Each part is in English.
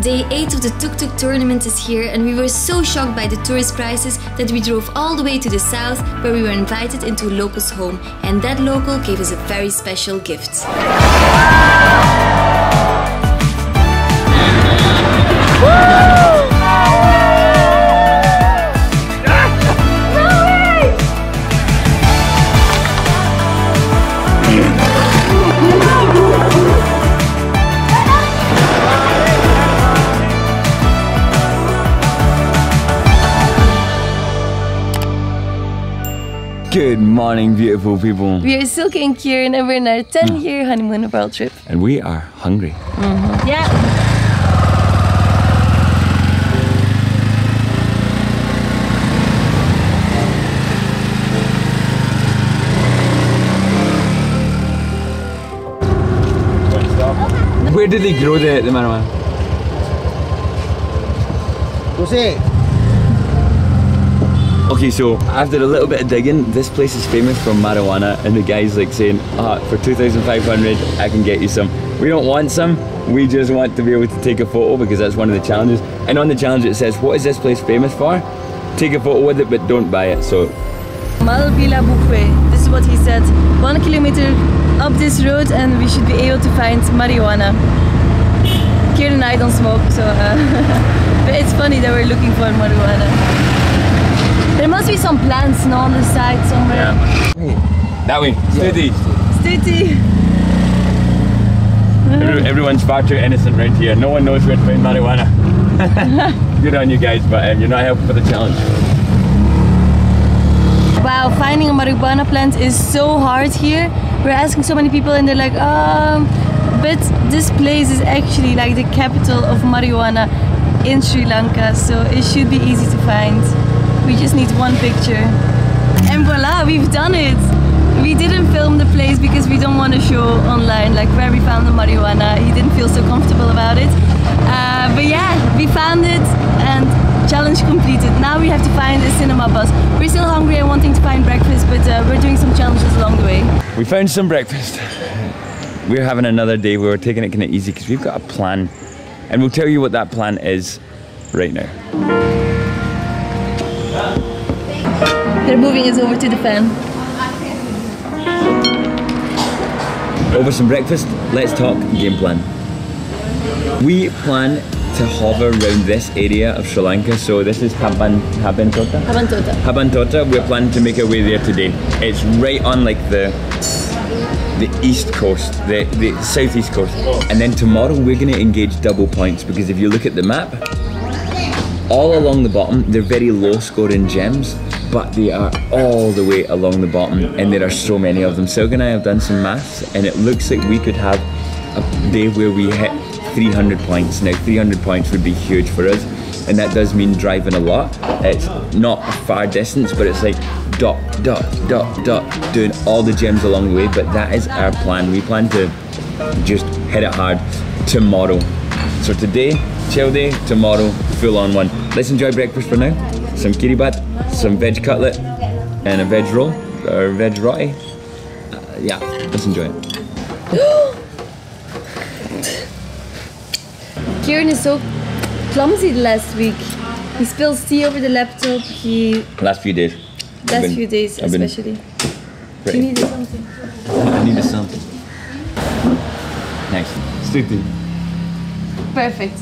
Day 8 of the Tuk Tuk tournament is here, and we were so shocked by the tourist prices that we drove all the way to the south where we were invited into a local's home, and that local gave us a very special gift. Good morning, beautiful people. We are Silke and Kieran and we're in our 10 mm. year honeymoon world trip. And we are hungry. Mm-hmm. Yeah. Where did they grow the, the marijuana? Okay, so after a little bit of digging, this place is famous for marijuana, and the guy's like saying, ah, for 2,500, I can get you some. We don't want some, we just want to be able to take a photo because that's one of the challenges. And on the challenge it says, what is this place famous for? Take a photo with it, but don't buy it. So Malvila Bukwe. This is what he said. One kilometer up this road and we should be able to find marijuana. Kieran and I don't smoke, so uh, but it's funny that we're looking for marijuana. There must be some plants no, on the side somewhere. Yeah. that way, steady. Stitty. Every- Everyone's far too innocent right here. No one knows where to find marijuana. Good on you guys, but um, you're not helping for the challenge. Wow, finding a marijuana plant is so hard here. We're asking so many people and they're like, um, but this place is actually like the capital of marijuana in Sri Lanka, so it should be easy to find. We just need one picture. And voila, we've done it! We didn't film the place because we don't want to show online like where we found the marijuana. He didn't feel so comfortable about it. Uh, but yeah, we found it and challenge completed. Now we have to find a cinema bus. We're still hungry and wanting to find breakfast, but uh, we're doing some challenges along the way. We found some breakfast. We're having another day we're taking it kind of easy because we've got a plan. And we'll tell you what that plan is right now. They're moving us over to the fan. Over some breakfast, let's talk game plan. We plan to hover around this area of Sri Lanka. So this is Haban Habantota. Habantota. Habantota. We're planning to make our way there today. It's right on like the the east coast, the, the southeast coast. And then tomorrow we're going to engage double points because if you look at the map, all along the bottom, they're very low scoring gems, but they are all the way along the bottom, and there are so many of them. Silke and I have done some maths, and it looks like we could have a day where we hit 300 points. Now, 300 points would be huge for us, and that does mean driving a lot. It's not a far distance, but it's like dot, dot, dot, dot, doing all the gems along the way. But that is our plan. We plan to just hit it hard tomorrow. So today, chill day, tomorrow, full on one. Let's enjoy breakfast for now. Some kiribat, some veg cutlet, and a veg roll, or veg roti. Uh, yeah, let's enjoy it. Kieran is so clumsy the last week. He spills tea over the laptop. He Last few days. Last been- few days I've especially. He pretty- needed something. I needed something. Next. Stuti. Perfect.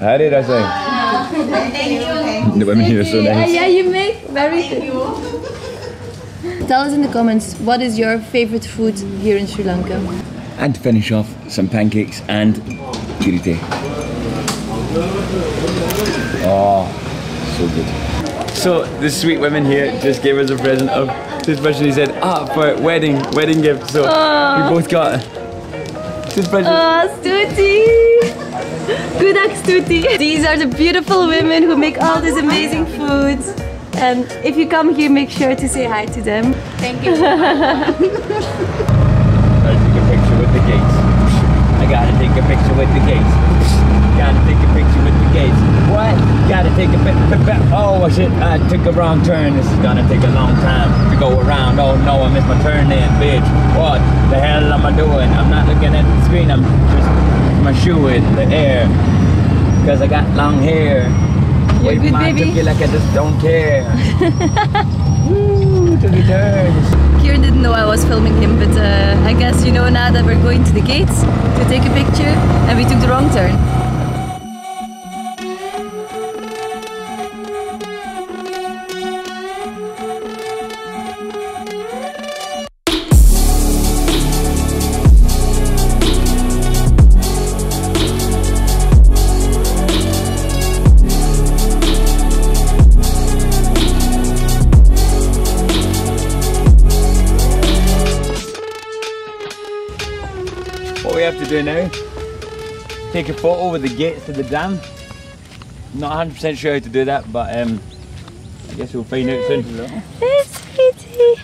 How did I say? The women here are so nice. yeah, you make very good. Tell us in the comments what is your favorite food here in Sri Lanka. And to finish off, some pancakes and kirite. Oh, so good. So the sweet women here just gave us a present of toothbrush and he said, ah, for wedding, wedding gift. So we both got toothbrushes. Ah, Stuti! Good luck, Stuti! These are the beautiful women who make all this amazing food. And if you come here, make sure to say hi to them. Thank you. Gotta take a picture with the gates. I gotta take a picture with the gates. Gotta take a picture with the gates. What? Gotta take a picture. Oh shit! I took a wrong turn. This is gonna take a long time to go around. Oh no, I missed my turn then, bitch. What the hell am I doing? I'm not looking at the screen. I'm just my shoe in the air. Because I got long hair. You're Wave good my baby. like I just don't care. Woo, to the turns. Kieran didn't know I was filming him, but uh, I guess you know now that we're going to the gates to take a picture and we took the wrong turn. Do now, take a photo with the gates to the dam. Not 100% sure how to do that, but um, I guess we'll find out soon. It's pretty.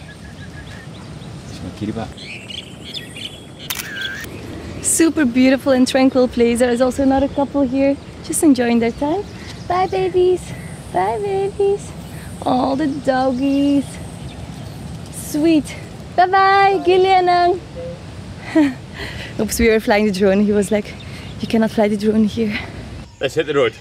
It's my kitty back. Super beautiful and tranquil place. There is also another couple here just enjoying their time. Bye babies. Bye babies. All the doggies. Sweet. Bye bye, Gillian. Oops, we were flying the drone. He was like, you cannot fly the drone here. Let's hit the road.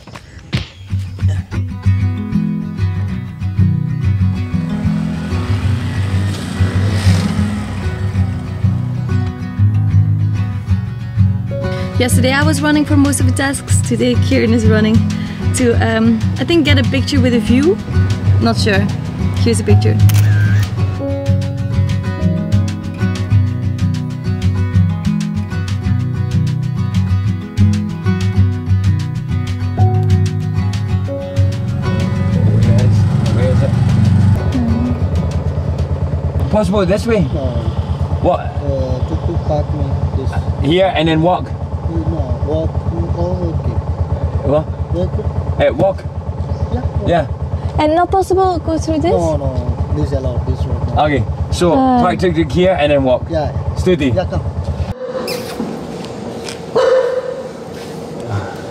Yesterday I was running for most of the tasks. Today Kieran is running to, um, I think, get a picture with a view. Not sure. Here's a picture. Possible this way? No, What? uh, tuk tuk park me this. Here and then walk. No, walk. Oh, okay. What? Walk. Uh, walk. Yeah. Yeah. And not possible go through this? No, no. This allowed. This road. No. Okay. So Uh. park tuk tuk here and then walk. Yeah. Steady. Yeah. Come.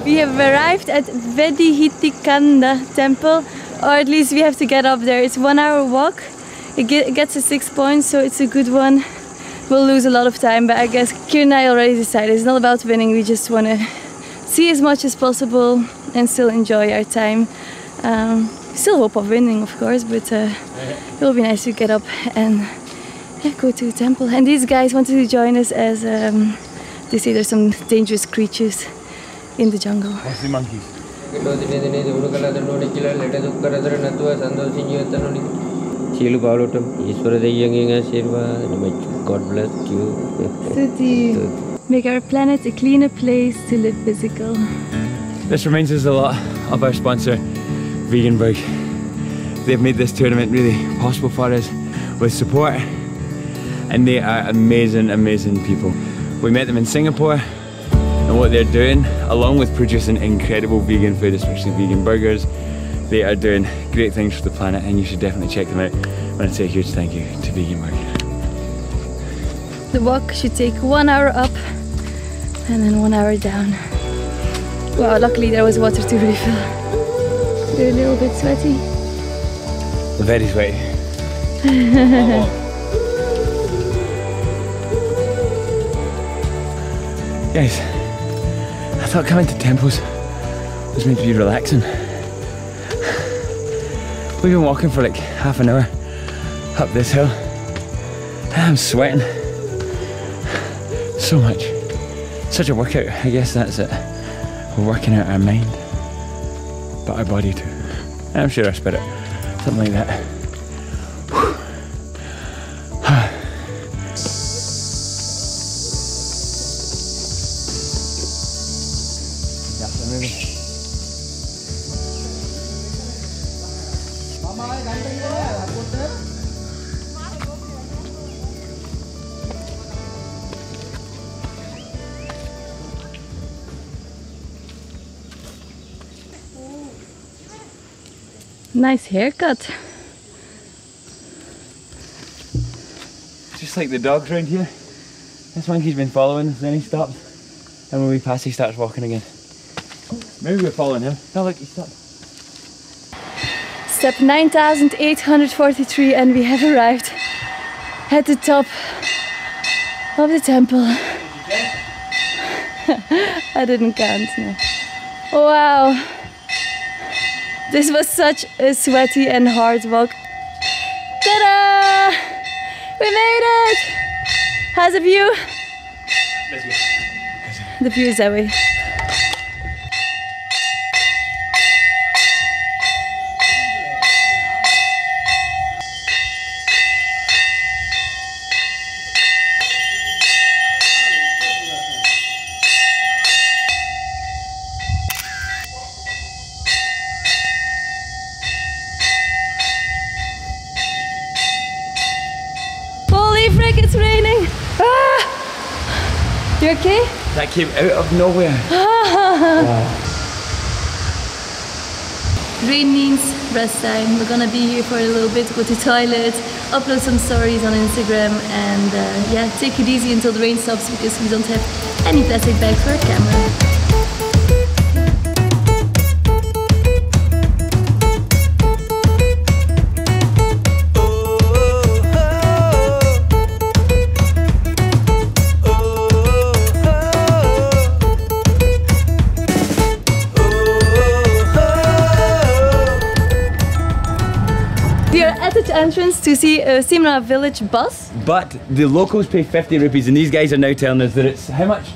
We have arrived at Vedihitikanda temple, or at least we have to get up there. It's one hour walk. It, get, it gets a six points, so it's a good one. We'll lose a lot of time, but I guess Kieran and I already decided it's not about winning. We just want to see as much as possible and still enjoy our time. Um, still hope of winning, of course, but uh, it will be nice to get up and yeah, go to the temple. And these guys wanted to join us as um, they say there's some dangerous creatures in the jungle. What's the monkeys? ശീലു പാവലോട്ടും ഈശ്വര Make our planet a cleaner place to live physical. This reminds us a lot of our sponsor, Veganburg. They've made this tournament really possible for us with support, and they are amazing, amazing people. We met them in Singapore, and what they're doing, along with producing incredible vegan food, especially vegan burgers, they are doing great things for the planet, and you should definitely check them out. I want to say a huge thank you to Veganburg. The walk should take one hour up and then one hour down. Wow, luckily there was water to refill. They're a little bit sweaty. Very sweaty. Guys, I thought coming to temples was meant to be relaxing. We've been walking for like half an hour up this hill. I'm sweating so much. Such a workout. I guess that's it. We're working out our mind, but our body too. I'm sure our spirit. Something like that. The Nice haircut. Just like the dogs around here. This monkey's been following us, then he stops. And when we pass, he starts walking again. Maybe we're following him. No, look, he stopped. Step 9843 and we have arrived at the top of the temple. I didn't count, no. Wow. This was such a sweaty and hard walk. Ta-da! We made it! How's the view? The view is that way. You okay? That came out of nowhere. Rain means rest time. We're gonna be here for a little bit, go to toilet, upload some stories on Instagram, and uh, yeah, take it easy until the rain stops because we don't have any plastic bags for our camera. Entrance to see uh, a Simla village bus. But the locals pay 50 rupees, and these guys are now telling us that it's how much?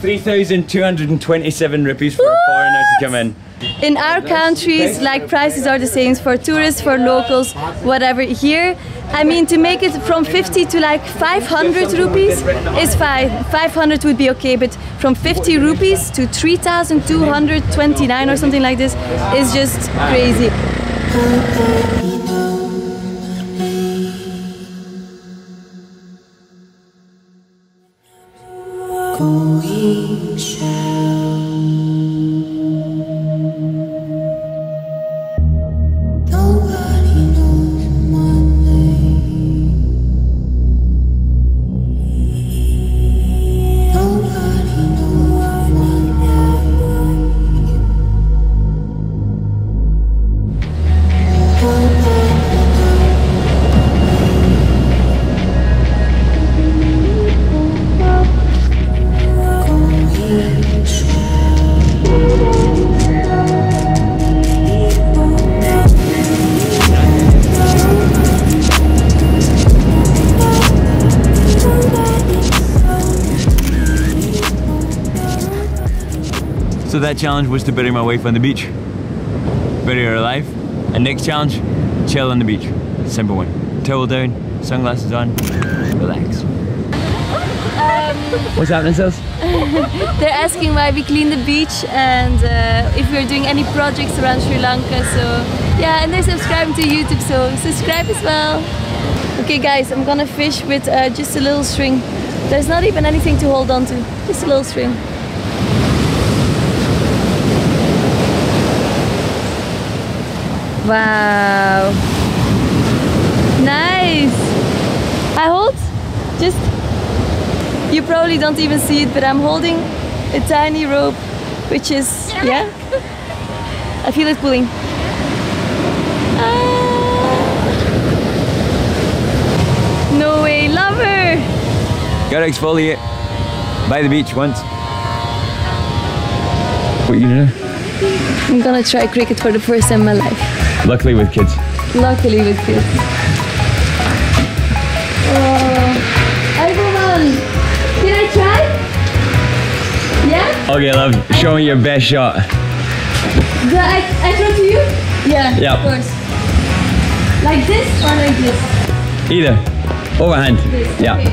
3,227 rupees for a foreigner to come in. In our countries, like prices are the same for tourists, for locals, whatever. Here, I mean, to make it from 50 to like 500 rupees is fine. 500 would be okay, but from 50 rupees to 3,229 or something like this is just crazy. That challenge was to bury my wife on the beach. Bury her alive. And next challenge, chill on the beach. Simple one. Towel down, sunglasses on, relax. What's happening, Sis? They're asking why we clean the beach and uh, if we're doing any projects around Sri Lanka. So yeah, and they're subscribing to YouTube, so subscribe as well. Okay, guys, I'm gonna fish with uh, just a little string. There's not even anything to hold on to, just a little string. Wow. Nice. I hold just you probably don't even see it, but I'm holding a tiny rope, which is, yeah? I feel it pulling. Ah. No way, lover. Gotta exfoliate by the beach once. What you gonna do? I'm gonna try cricket for the first time in my life. Luckily with kids. Luckily with kids. Oh, everyone, can I try? Yeah? Okay, love, show me your best shot. Do I, I throw to you? Yeah, Yep. of course. Like this or like this? Either. Overhand. This. Yeah. Okay.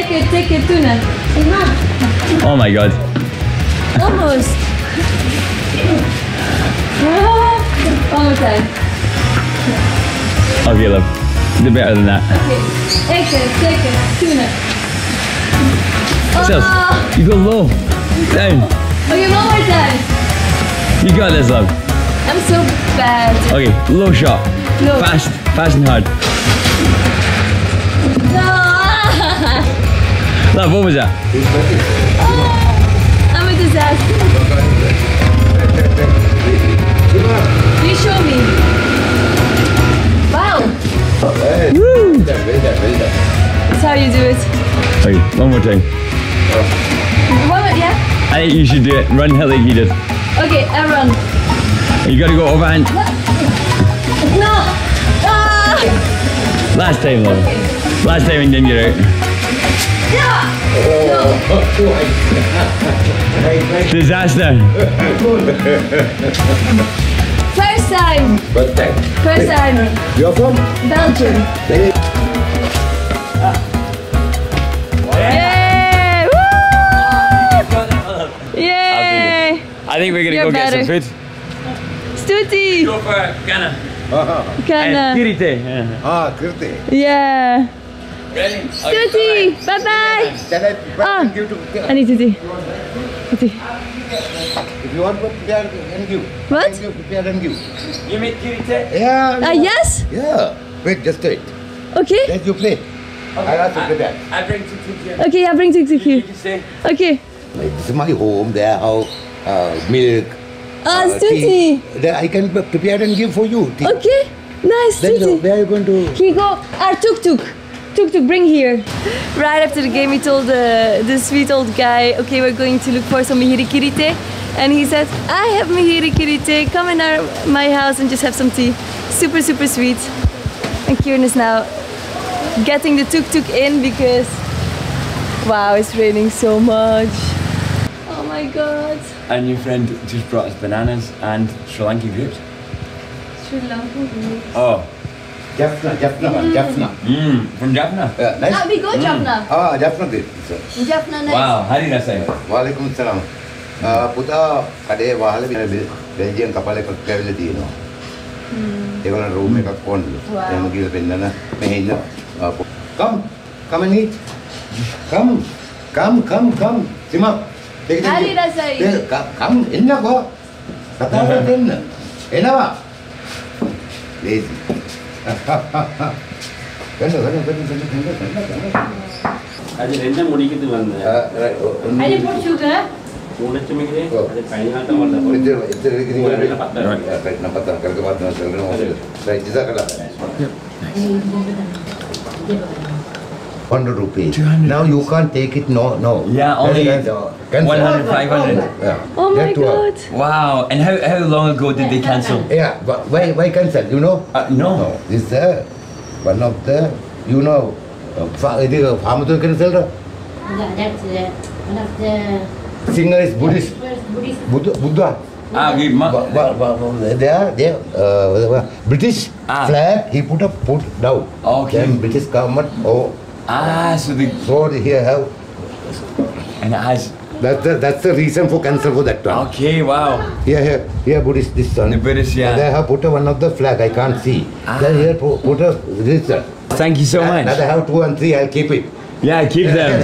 Eke, teke, tuna. Oh my god. Almost. One more time. Okay, love. Do better than that. Okay. Eke, teke, tuna. Sis, Oh. you go low. Down. Okay, one more time. You got this, love. I'm so bad. Okay, low shot. Low. Fast, fast and hard. Ah. Love, what was that? I'm a disaster. You show me. Wow. That's how you do it. Okay, one more time. One more, yeah? I think you should do it. Run Hilly, you did. Okay, I run. You gotta go overhand. No! Ah! Last time, love. Last time and then you're out. Disaster. First time! First time. First time. You're from? Belgium. Yay! Woo! Yay! I think we're gonna You're go get some food. Stuti! Go for it, Ghana. And Kana. Kirite. Ah, Kirti. Yeah. Ready? Stuti! Bye bye! Can I Ah. I need Tuti. Tuti. If you want to prepare and give. What? You prepare and give? You make Kirite? Yeah. Ah, yes? Yeah. Wait, just wait. Okay. Let you play. I have to prepare. I bring two two here. Okay, yeah, bring Tuk Tuk You here. can stay. Okay. This is my home. There how uh, milk. Ah, uh, Stuti. Then I can prepare and give for you. tea. Okay. Nice, Then you, Stuti. where are you going to? Here you go. Our tuk tuk. Tuk tuk, bring here. Right after the game, we told the, the sweet old guy, okay, we're going to look for some mihiri kirite. And he said, I have mihiri kirite. Come in our, my house and just have some tea. Super, super sweet. And Kieran is now getting the tuk tuk in because, wow, it's raining so much. Oh my god. Our new friend just brought us bananas and Sri Lankan grapes. Sri Lanka. Oh, Jaffna, Jaffna, one, Jaffna. mmm, from Jaffna. Yeah, nice. Ah, we go Jaffna. Ah, Jaffna good. sir. Jaffna nice. Wow, how did I say? වාලෙකුම් සලාම්. ආ, පුතා කඩේ වහල Belgium කපල එකක් කැවිලා තියෙනවා. ඒගොල්ලන් room එකක් ඕනලු. එහෙම කියලා පෙන්නන මෙහෙ ඉන්න. පො- Come, come and eat. Come, come, come, come. Sima. Take it. Hari Rasai. Come, එන්නකෝ. කතා කරලා දෙන්න. එනවා. Lazy. அது ரெண்டும் முடிக்கிறது வந்து. பத்தாம் கணக்கு பார்த்து 100 rupees. 200 now you can't take it, no, no. Yeah, only that's, 100, 500. Yeah. Oh my god. Wow, and how, how long ago did they cancel? Yeah, but why, why cancel, you know? Uh, no. no. It's the, one of the, you know, uh, pharmaceutical uh, seller. Yeah, that's uh, one of the... Singer is Buddhist. Buddhist. Buddha. Buddha. Ah, we but, they are they are, uh, British ah. flag he put up put down. Okay. Then British government oh ah, so the they here have. and it has. That's the that's the reason for cancel for that one. Okay, wow. Here here here Buddhist this one. The British, yeah. They have put a one of the flag. I can't see. Ah. Then here put, a this one. Thank you so Now much. they have two and three. I'll keep it. Yeah, keep them.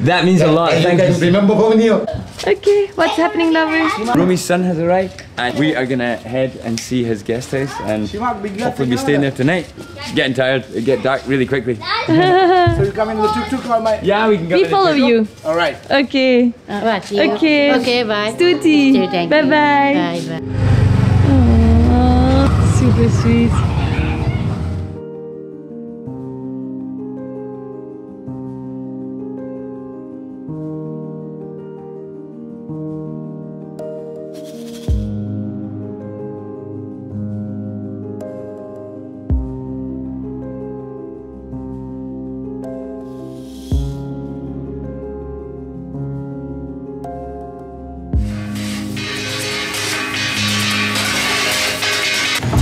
That means a lot. Thank you you. remember for me. Okay, what's happening, lovers? Rumi's son has arrived, and we are gonna head and see his guest house, and hopefully be staying there tonight. Getting tired, it get dark really quickly. So you come in the tuk-tuk or my... Yeah, we can go. We follow you. All right. Okay. Uh, Okay. Okay, bye. Stuti. Stuti, thank Bye you. bye. Bye, bye. Aww, super sweet.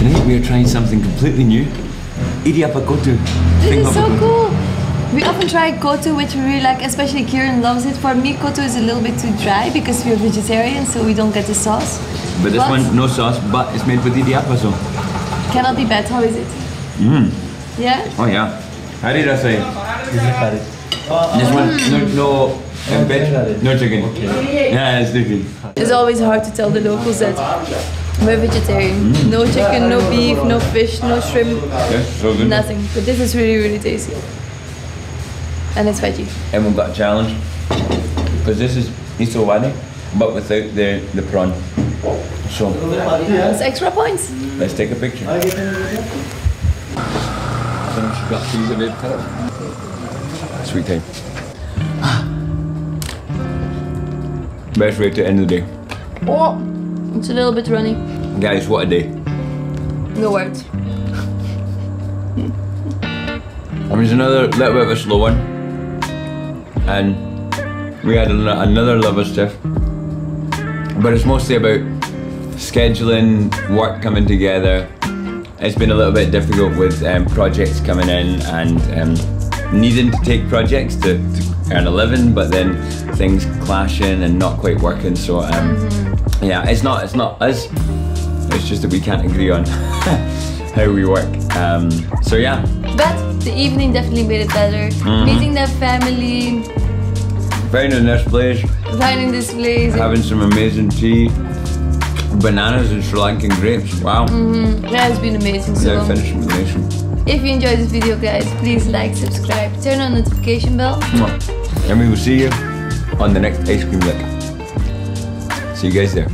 Tonight we are trying something completely new. Idiapa kotu. This is so cool. We often try kotu, which we really like, especially Kieran loves it. For me, kotu is a little bit too dry because we're vegetarian, so we don't get the sauce. But this But- one, no sauce, but it's made with idiapa, so. Cannot be bad. How is it? Mmm. Yeah? Oh yeah. How did I say? This mm. one, no, no, no chicken. Yeah, it's chicken. It's always hard to tell the locals that we're vegetarian. Mm. No chicken, no beef, no fish, no shrimp, Yes, so good. nothing. But this is really, really tasty. And it's veggie. And we've got a challenge because this is miso wadi, but without the the prawn. So It's extra points. let's take a picture. Sweet time. Best way to end the day. Oh, it's a little bit runny. Guys, what a day. No words. It was another little bit of a slow one. And we had an- another lover stiff. But it's mostly about scheduling, work coming together. It's been a little bit difficult with um, projects coming in and um, needing to take projects to, to earn a living, but then things clashing and not quite working. So um, yeah, it's not it's not us. It's just that we can't agree on how we work. Um, so yeah, But the evening definitely made it better. Mm-hmm. Meeting their family, finding this place, finding this place. having some amazing tea, bananas and Sri Lankan grapes. Wow. That has been amazing. So, Yeah, finishing with nation. If you enjoyed this video, guys, please like, subscribe, turn on notification bell. And we will see you on the next ice cream lick. See you guys there.